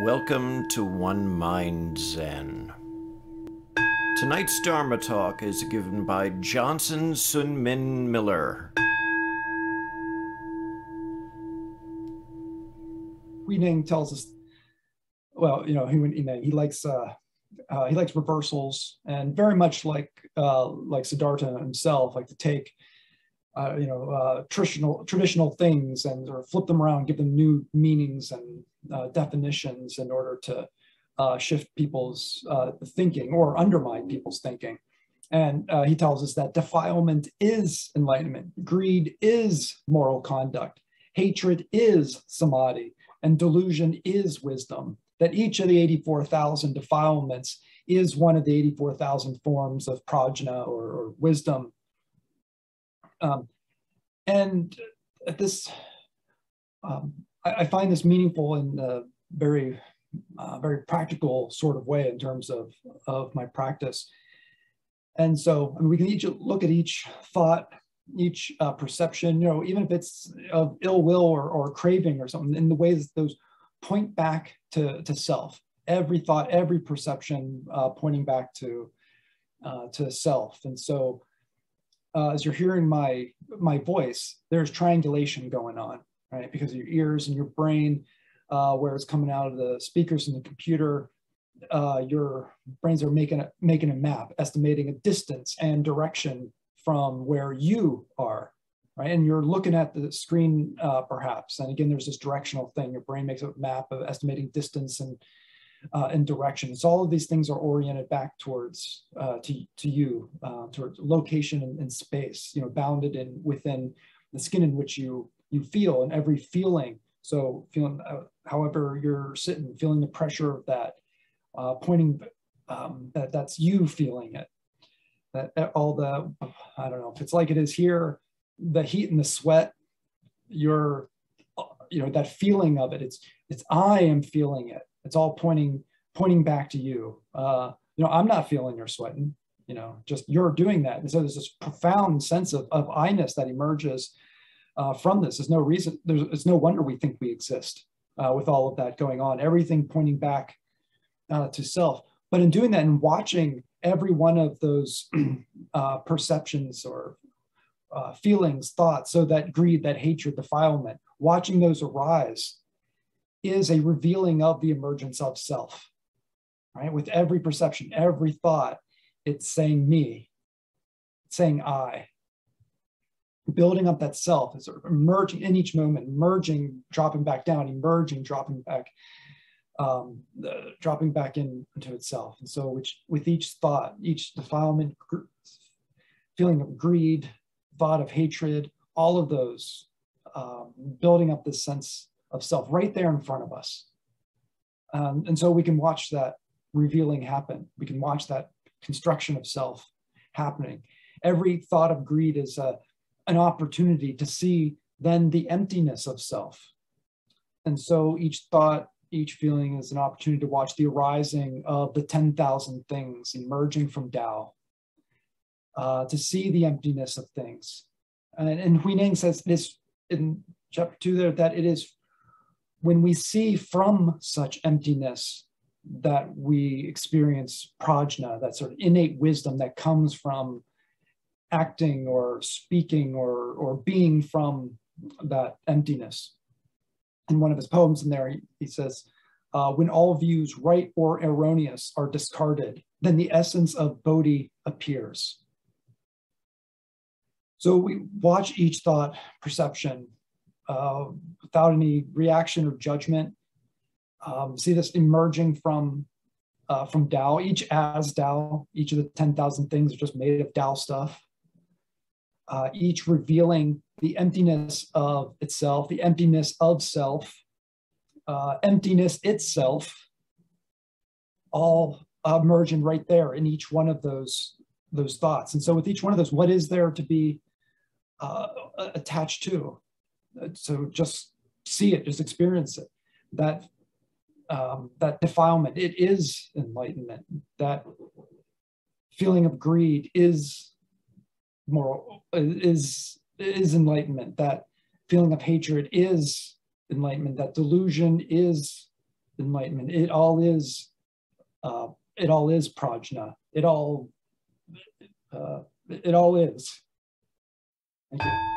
Welcome to One Mind Zen. Tonight's Dharma talk is given by Jonson Sunmin Miller. Huineng tells us, well, you know, he, he likes uh, uh, he likes reversals and very much like uh, like Siddhartha himself, like to take uh, you know uh, traditional traditional things and or flip them around, give them new meanings and uh, definitions in order to uh, shift people's uh, thinking or undermine people's thinking. And uh, he tells us that defilement is enlightenment, greed is moral conduct, hatred is samadhi, and delusion is wisdom. That each of the 84,000 defilements is one of the 84,000 forms of prajna or, or wisdom. Um, and this, um, I, I find this meaningful in a very, uh, very practical sort of way in terms of, of my practice. And so I mean, we can each look at each thought, each uh, perception, you know, even if it's of ill will or, or craving or something, in the ways those point back to, to self. Every thought, every perception uh, pointing back to, uh, to self. And so uh, as you're hearing my, my voice, there's triangulation going on right? Because your ears and your brain, uh, where it's coming out of the speakers and the computer, uh, your brains are making a, making a map, estimating a distance and direction from where you are, right? And you're looking at the screen uh, perhaps. And again, there's this directional thing. Your brain makes a map of estimating distance and uh, and direction. So all of these things are oriented back towards uh, to, to you, uh, towards location and, and, space, you know, bounded in within the skin in which you you feel and every feeling. So feeling, uh, however you're sitting, feeling the pressure of that, uh, pointing um, that that's you feeling it. That, that all the, I don't know if it's like it is here, the heat and the sweat, you're, you know, that feeling of it. It's it's I am feeling it. It's all pointing pointing back to you. Uh, you know, I'm not feeling you're sweating. You know, just you're doing that. And so there's this profound sense of, of I-ness that emerges uh, from this. There's no reason, there's, it's no wonder we think we exist uh, with all of that going on, everything pointing back uh, to self. But in doing that and watching every one of those uh, perceptions or uh, feelings, thoughts, so that greed, that hatred, defilement, watching those arise is a revealing of the emergence of self, right? With every perception, every thought, it's saying me, it's saying I, building up that self is emerging in each moment, merging, dropping back down, emerging, dropping back, um, the, dropping back in, into itself. And so which, with each thought, each defilement, feeling of greed, thought of hatred, all of those, um, building up this sense of self right there in front of us. Um, and so we can watch that revealing happen. We can watch that construction of self happening. Every thought of greed is a, an opportunity to see then the emptiness of self. And so each thought, each feeling is an opportunity to watch the arising of the 10,000 things emerging from Tao, uh, to see the emptiness of things. And, and Hui Neng says this in chapter two there, that it is when we see from such emptiness that we experience prajna, that sort of innate wisdom that comes from acting or speaking or, or being from that emptiness. In one of his poems in there, he, he says, uh, when all views right or erroneous are discarded, then the essence of Bodhi appears. So we watch each thought, perception, uh, without any reaction or judgment. Um, see this emerging from uh, from Tao, each as Tao, each of the 10,000 things are just made of Tao stuff uh, each revealing the emptiness of itself, the emptiness of self, uh, emptiness itself, all emerging right there in each one of those those thoughts. And so, with each one of those, what is there to be uh, attached to? So just see it, just experience it. That um, that defilement, it is enlightenment. That feeling of greed is moral is is enlightenment that feeling of hatred is enlightenment that delusion is enlightenment. It all is, uh, it all is prajna. It all, uh, it all is. Thank you.